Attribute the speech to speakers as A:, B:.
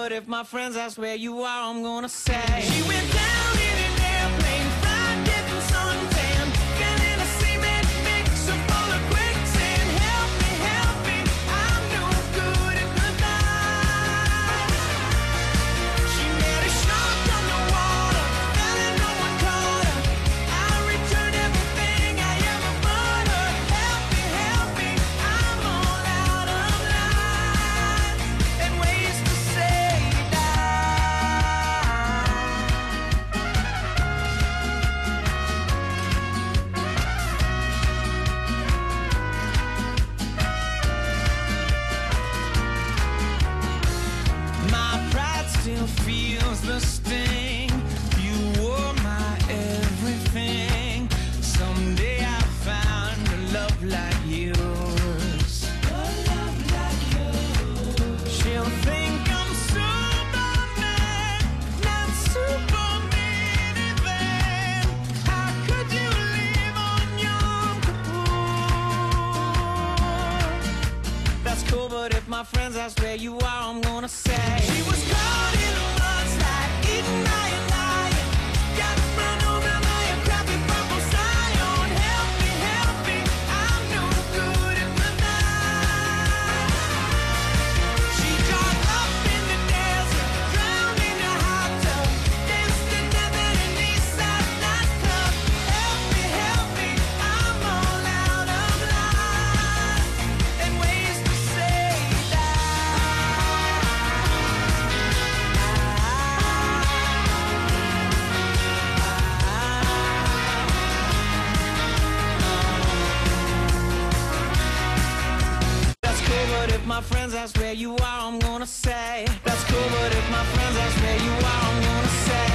A: But if my friends ask where you are, I'm gonna say. She went down my friends, I swear you are, I'm gonna say if my friends ask where you are, I'm gonna say That's cool, but if my friends ask where you are, I'm gonna say